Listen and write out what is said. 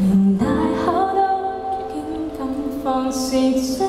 连大口都竟敢放肆吃